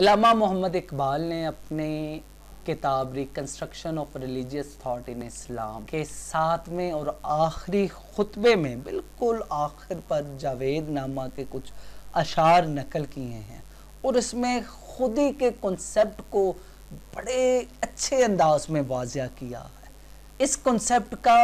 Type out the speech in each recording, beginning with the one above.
इलामा मोहम्मद इकबाल ने अपने किताब reconstruction of religious thought in Islam के सातवें और आखिरी खुतबे में बिल्कुल आखिर पर जावेद नामा के कुछ अशार नकल किए हैं और इसमें खुद के कॉन्सेप्ट को बड़े अच्छे अंदाज में वाजिया किया है। इस कॉन्सेप्ट का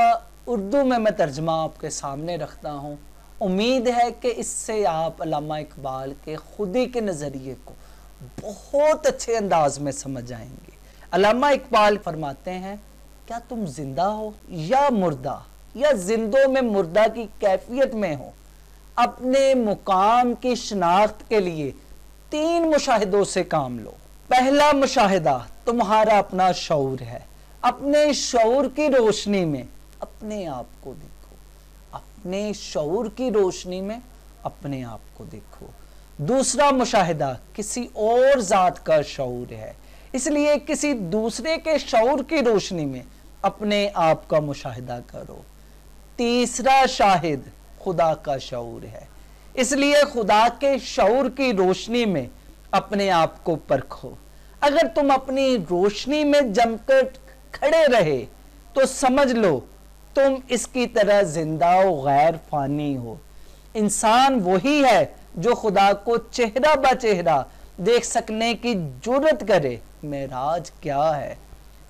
उर्दू में मैं तर्जमा आपके सामने रखता हूँ। उम्मीद है कि इससे आप इकबाल के खुदी के नज़रिए को बहुत अच्छे अंदाज में समझ आएँगे अलामा इकबाल फरमाते हैं, क्या तुम ज़िंदा हो या मुर्दा? या जिंदों में मुर्दा की कैफियत में हो? अपने मुकाम की शनाख्त के लिए तीन मुशाहिदों से काम लो। पहला मुशाहिदा, तुम्हारा अपना शौर है। अपने शौर की रोशनी में अपने आप को देखो। अपने शौर की रोशनी में अपने आप को देखो। दूसरा मुशाहिदा, किसी और ज़ात का शौर है। इसलिए किसी दूसरे के शौर की रोशनी में अपने आप का मुशाहिदा करो। तीसरा शाहिद, खुदा का शौर है। इसलिए खुदा के शौर की रोशनी में अपने आप को परखो। अगर तुम अपनी रोशनी में जमकर खड़े रहे तो समझ लो, तुम इसकी तरह ज़िंदा गैर फानी हो। इंसान वही है जो खुदा को चेहरा ब चेहरा देख सकने की ज़रूरत करे, मेराज क्या है?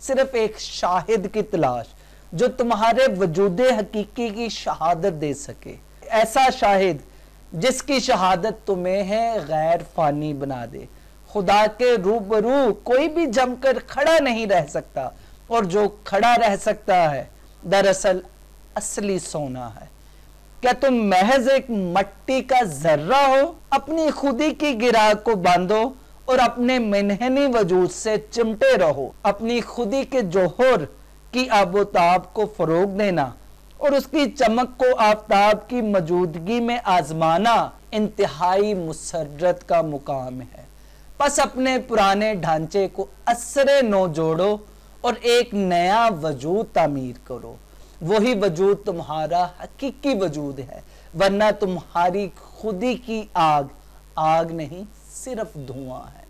सिर्फ़ एक शाहिद की तलाश जो तुम्हारे वजूद हकीकी की शहादत दे सके। ऐसा शाहिद जिसकी शहादत तुम्हें है, गैर फानी बना दे। खुदा के रूबरू कोई भी जमकर खड़ा नहीं रह सकता और जो खड़ा रह सकता है, दरअसल असली सोना है। क्या तुम महज एक मट्टी का जर्रा हो? अपनी खुदी की गिरा को बांधो और अपने मेहनी वजूद से चिमटे रहो। अपनी खुदी के जोहर की आबोताब को फरोग देना और उसकी चमक को आफ्ताब की मौजूदगी में आजमाना इंतहाई मुसरत का मुकाम है। बस अपने पुराने ढांचे को असरे नो जोड़ो और एक नया वजूद तामीर करो। वही वजूद तुम्हारा हकीकी वजूद है, वरना तुम्हारी खुदी की आग आग नहीं, सिर्फ़ धुआँ है।